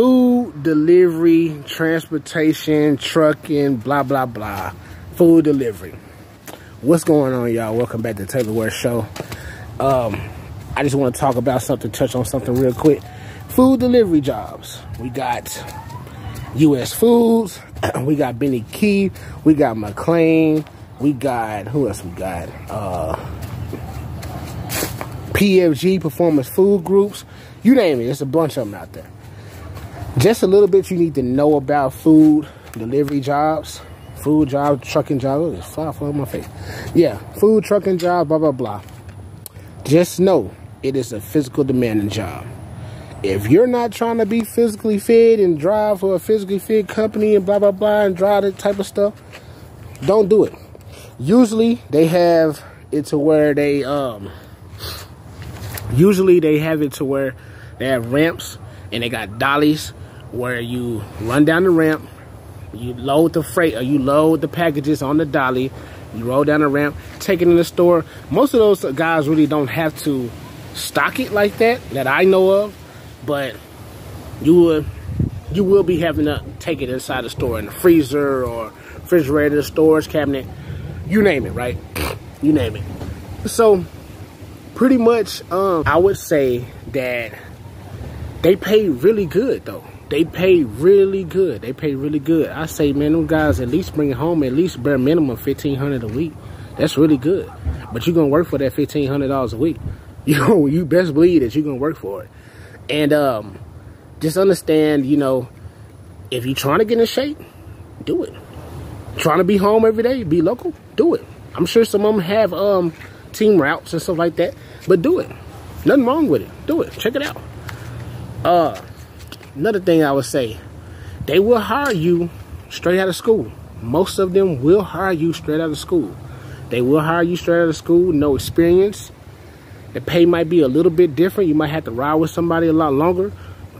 food delivery, transportation, trucking, blah, blah, blah. Food delivery. What's going on, y'all? Welcome back to Taylor Ware Show. Um, I just want to talk about something, touch on something real quick. Food delivery jobs. We got U.S. Foods. we got Benny Key. We got McLean. We got, who else we got? Uh, PFG, Performance Food Groups. You name it. There's a bunch of them out there. Just a little bit you need to know about food delivery jobs. Food jobs, trucking jobs. It's far from my face. Yeah, food, trucking job, blah, blah, blah. Just know it is a physical demanding job. If you're not trying to be physically fit and drive for a physically fit company and blah, blah, blah, and drive that type of stuff, don't do it. Usually they have it to where they, um, usually they have it to where they have ramps and they got dollies where you run down the ramp, you load the freight or you load the packages on the dolly, you roll down the ramp, take it in the store. Most of those guys really don't have to stock it like that, that I know of, but you would you will be having to take it inside the store in the freezer or refrigerator, storage cabinet, you name it, right? You name it. So pretty much um I would say that they pay really good though they pay really good. They pay really good. I say, man, them guys at least bring home at least bare minimum fifteen hundred a week. That's really good. But you're gonna work for that fifteen hundred dollars a week. You know, you best believe that you're gonna work for it. And um, just understand, you know, if you're trying to get in shape, do it. Trying to be home every day, be local, do it. I'm sure some of them have um team routes and stuff like that, but do it. Nothing wrong with it. Do it. Check it out. Uh another thing I would say, they will hire you straight out of school. Most of them will hire you straight out of school. They will hire you straight out of school, no experience. The pay might be a little bit different. You might have to ride with somebody a lot longer,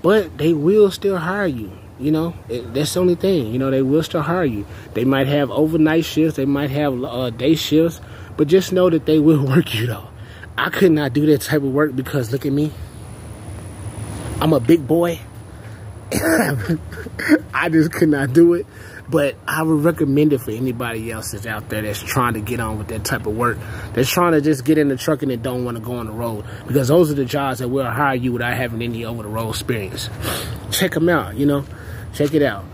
but they will still hire you. You know, it, that's the only thing. You know, they will still hire you. They might have overnight shifts, they might have uh, day shifts, but just know that they will work you though. I could not do that type of work because look at me. I'm a big boy. I just could not do it. But I would recommend it for anybody else that's out there that's trying to get on with that type of work. That's trying to just get in the truck and they don't want to go on the road. Because those are the jobs that will hire you without having any over-the-road experience. Check them out, you know. Check it out.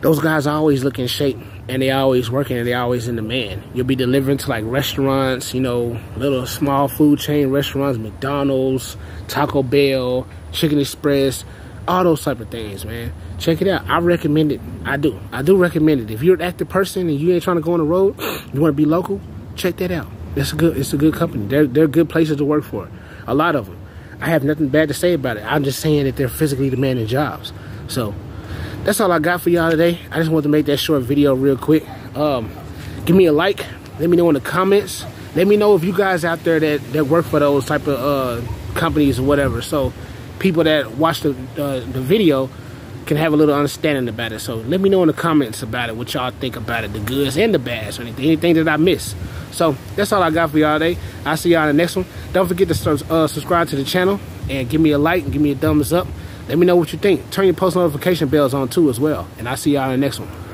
Those guys are always look in shape. And they always working and they always in demand. You'll be delivering to like restaurants, you know, little small food chain restaurants, McDonald's, Taco Bell, Chicken Express, all those type of things, man. Check it out. I recommend it. I do. I do recommend it. If you're an active person and you ain't trying to go on the road, you want to be local, check that out. It's a good. It's a good company. They're they're good places to work for. A lot of them. I have nothing bad to say about it. I'm just saying that they're physically demanding jobs. So that's all I got for y'all today. I just wanted to make that short video real quick. Um, give me a like. Let me know in the comments. Let me know if you guys out there that that work for those type of uh, companies or whatever. So people that watch the, uh, the video can have a little understanding about it. So let me know in the comments about it, what y'all think about it, the goods and the bads, or anything, anything that I missed. So that's all I got for y'all today. I'll see y'all in the next one. Don't forget to uh, subscribe to the channel and give me a like and give me a thumbs up. Let me know what you think. Turn your post notification bells on too as well. And I'll see y'all in the next one.